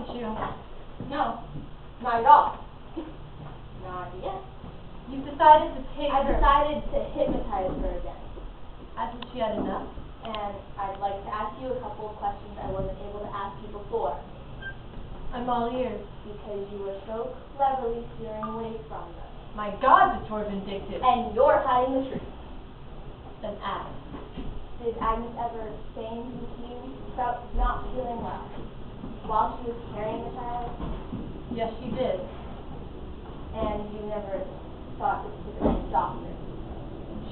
haven't you? No, not at all. Not yet. You've decided to take I her. decided to hypnotize her again. Hasn't she had enough? And I'd like to ask you a couple of questions I wasn't able to ask you before. I'm all ears. Because you were so cleverly steering away from them. My God, that you're vindictive. And you're hiding the truth. An ass. Did Agnes ever say anything to you about not feeling well while she was carrying the child? Yes, she did. And you never thought to take her to the doctor,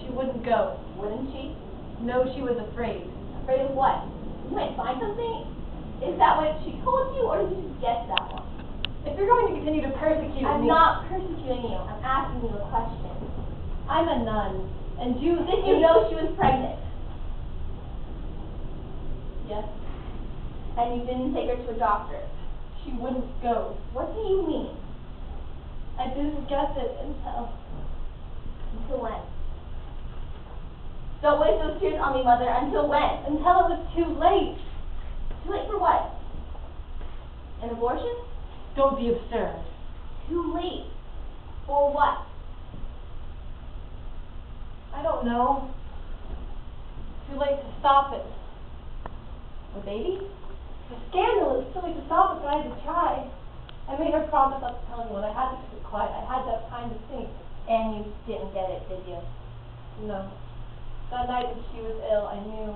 She wouldn't go. wouldn't she? No, she was afraid. Afraid of what? You might find something? Is that what she told you, or did you just guess that one? If you're going to continue to persecute me I'm not persecuting you. I'm asking you a question. I'm a nun, and you Did you know she was pregnant? Yes, And you didn't take her to a doctor? she wouldn't go. What do you mean? I didn't guess it until Until when? Don't waste those tears on me, Mother. Until when? until it was too late. Too late for what? An abortion? Don't be absurd. Too late. For what? I don't know. Too late to stop it. The baby? The scandal is late to stop but I had to try. I made her promise not to tell anyone. I had to keep it quiet. I had to have time to think. And you didn't get it, did you? No. That night when she was ill, I knew.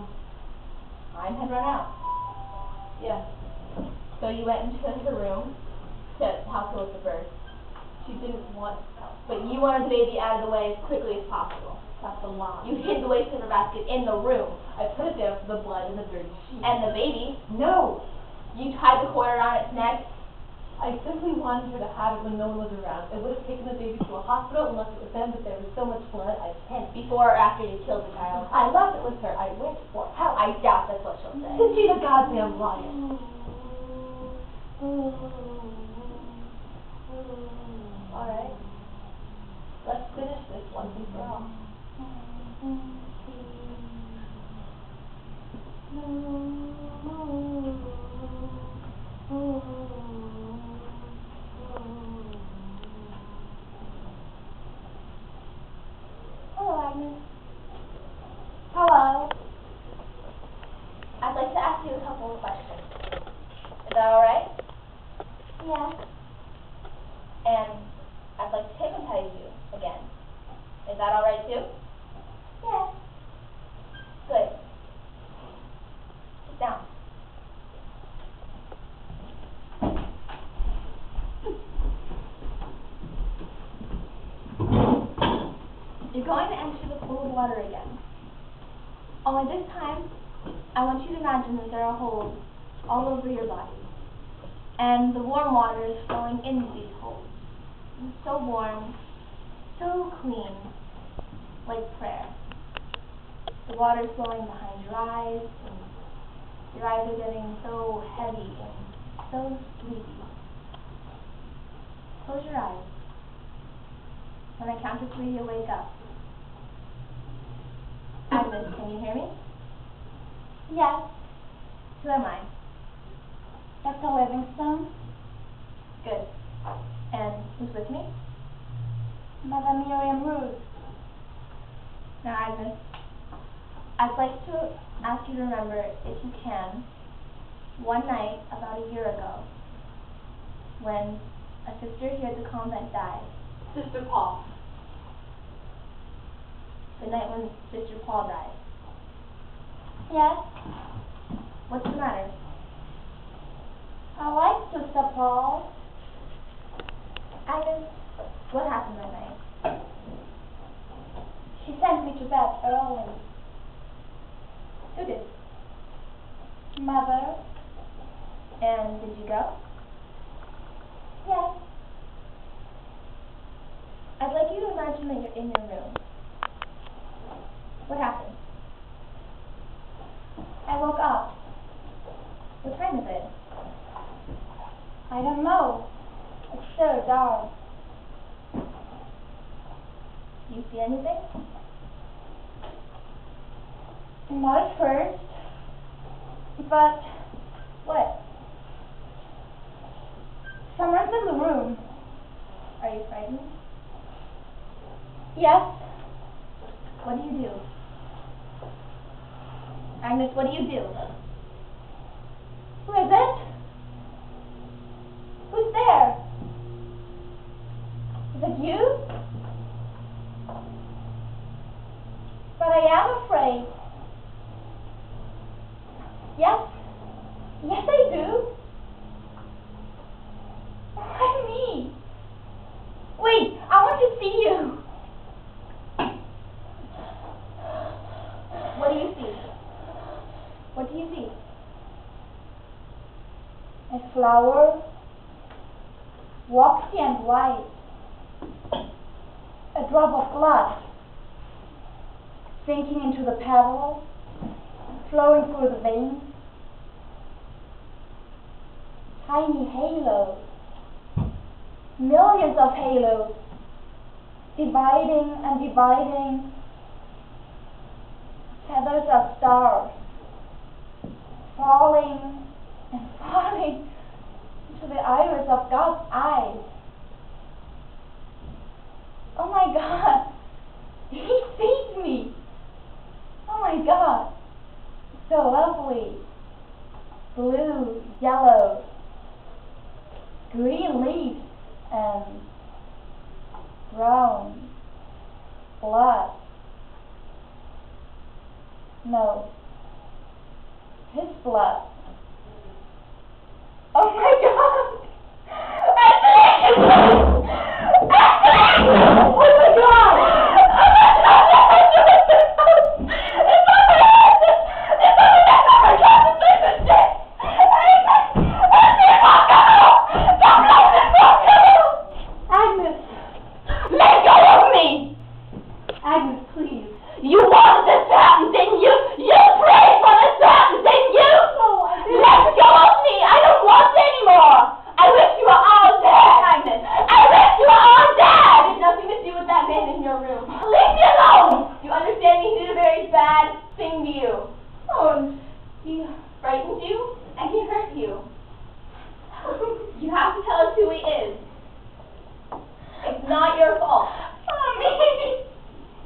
Time had run out. Yes, So you went into her room to help her with the birth. she didn't want help. But you wanted the baby out of the way as quickly as possible. That's a lie. You hid the waste paper basket in the room. I put it there for the blood and the dirty sheet. And the baby, no! you tied the cord around its neck. I simply wanted her to have it when no one was around. I would have taken the baby to a hospital and left it with them, but there was so much blood, I can't. Before or after you killed the child. I left it with her. I went for help. I doubt that's what she'll say. She's a goddamn liar. Alright. Let's finish this once and for all. Hello, Agnes. Hello. I'd like to ask you a couple of questions. Is that alright? Yes. And I'd like to hypnotize you again. Is that alright too? Yes. Good. Sit down. You're going to enter the pool of water again. Only this time, I that there are holes all over your body. And the warm water is flowing into these holes. It's so warm, so clean, like prayer. The water is flowing behind your eyes, and your eyes are getting so heavy and so sleepy. Close your eyes. When I count to three, you'll wake up. Agnes, can you hear me? Yes. Who am I? Dr. Livingstone. Good. And who's with me? Mother Miriam Ruth. Now, Agnes, I'd like to ask you to remember, if you can, one night about a year ago, when a sister here at the convent died. Sister Paul. The night when Sister Paul died. Yes? What's the matter? I like Sister Paul. Agnes, what happened that night? She sent me to bed early. Who did? Mother. And did you go? Yes. I'd like you to imagine that you're in your room. What happened? I woke up. What time is it? I don't know. It's so dark. Do you see anything? Not at first. But what? Someone's in the room. Are you frightened? Yes. What do you do? Agnes, what do you do? Who is it? Who's there? Is it you? But I am afraid. Yes. Yes, I do. Why me? Wait, I want to see you. What do you see? What do you see? A flower, waxy and white. Drop of blood sinking into the petal, flowing through the veins. Tiny halos, millions of halos, dividing and dividing. Feathers of stars, falling and falling into the iris of God's eyes. Oh my God, He sees me. Oh my God, so lovely. Blue, yellow, green leaves, and brown, blood. No, his blood. Oh my God! Anthony! Anthony! Oh my God! Agnes! Let go of me! Agnes, please. You wanted this to happen, didn't you? You prayed for this to happen, didn't you? No, I didn't. Let go of me! I don't want it anymore! I wish you were all dead! Agnes! I wish you were all dead! I had nothing to do with that man in your room. Leave me alone! You understand he did a very bad thing to you. Oh, he frightened you and he hurt you. You have to tell us who he is. It's not your fault. Mommy!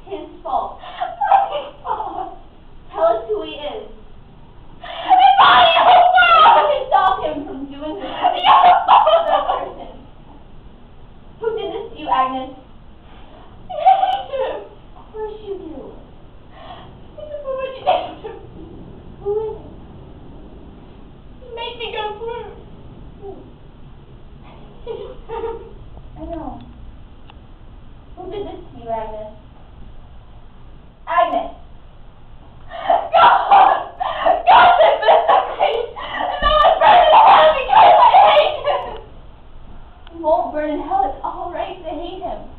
His fault. Mommy's fault. Tell us who he is. It's all your fault! You can stop him from doing this to another person. Who did this to you, Agnes? I hate him. Of course you do. This is what you did to Who is it? He made me go blue. I know. Who did this to you, Agnes? Agnes! God! God did this to me! And now I'm burning in hell because I hate him! You won't burn in hell. It's all right to hate him.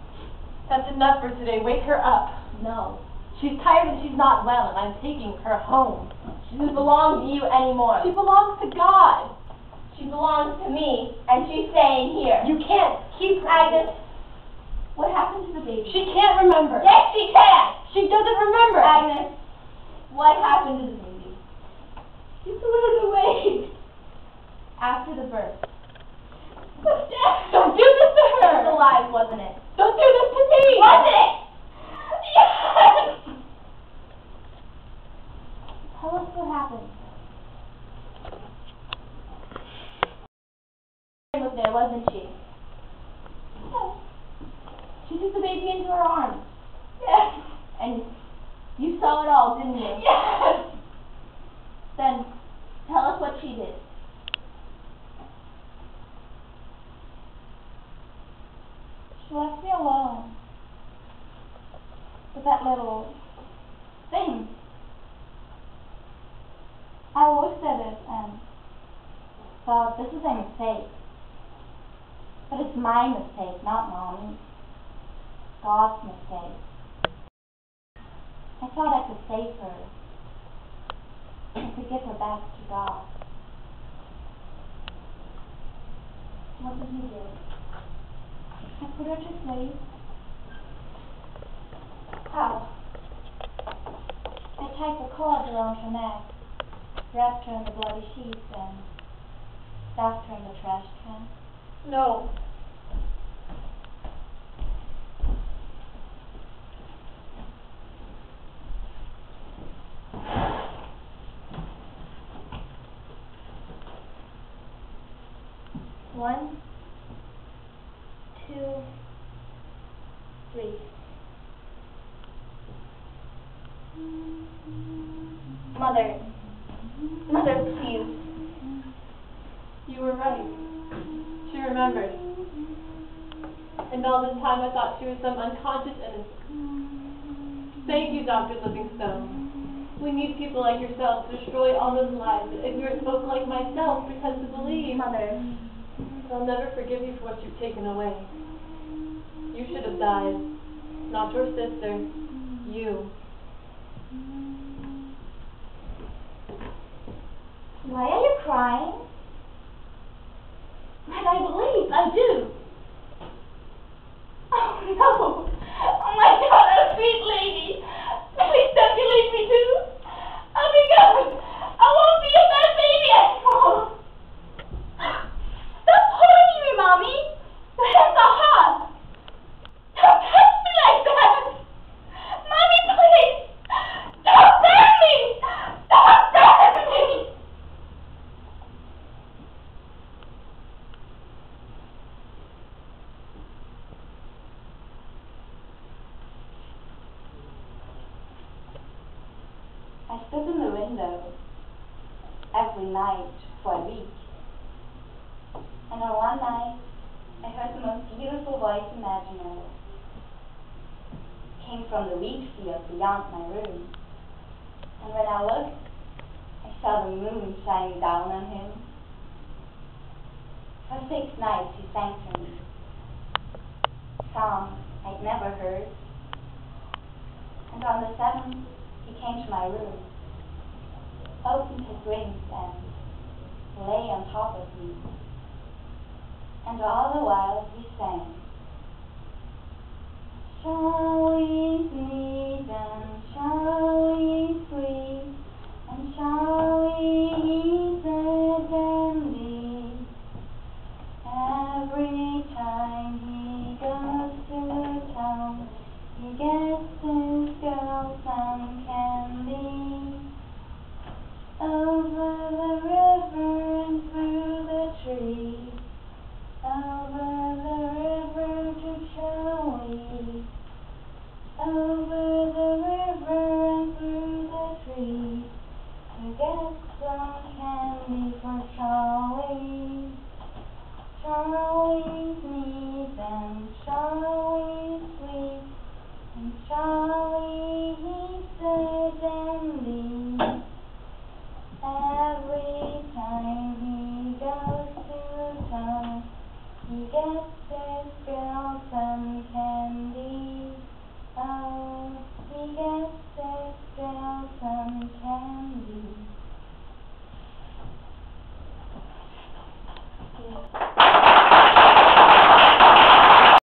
That's enough for today. Wake her up. No. She's tired and she's not well, and I'm taking her home. She doesn't belong to you anymore. She belongs to God. She belongs to me, and she's staying here. You can't keep her. Agnes, what happened to the baby? She can't remember. Yes, she can! She doesn't remember. Agnes, what happened to the baby? She threw it away. After the birth. Don't do this to her. It was alive, wasn't it? Don't do this to me. Wasn't it? Yes! Tell us what happened. She was there, wasn't she? Yes. She took the baby into her arms. Yes. And you saw it all, didn't you? Yes. Then tell us what she did. She left me alone with that little thing. I looked at it and thought, this is a mistake. But it's my mistake, not mommy's. God's mistake. I thought I could save her. I could get her back to God. What did you do? I put her to sleep. How? I tied the cord around her neck, wrapped her in the bloody sheets, and stuffed her in the trash can. No. One, two, three. Mother, mother, please. You were right. She remembered. And all this time I thought she was some unconscious innocent. Thank you, Dr. Livingstone. We need people like yourself to destroy all those lies that ignorant folk like myself pretend to believe. Mother, I'll never forgive you for what you've taken away. You should have died. Not your sister. You. why are you crying? But I believe, I do. Oh no! Oh my God, that sweet lady! Please don't you leave me too? I'll be gone. I won't be a bad baby anymore. Stop holding me, mommy. Your hands are hot. Don't touch me like that. Mommy, please. Don't burn me. Don't burn me. I stood in the window every night for a week. And on one night, I heard the most beautiful voice imaginable. It came from the wheat field beyond my room. And when I looked, I saw the moon shining down on him. For six nights he sang to me. Songs I'd never heard. And on the seventh, he came to my room, opened his wings, and lay on top of me. And all the while he sang. Shall we sleep and shall